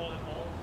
all in all.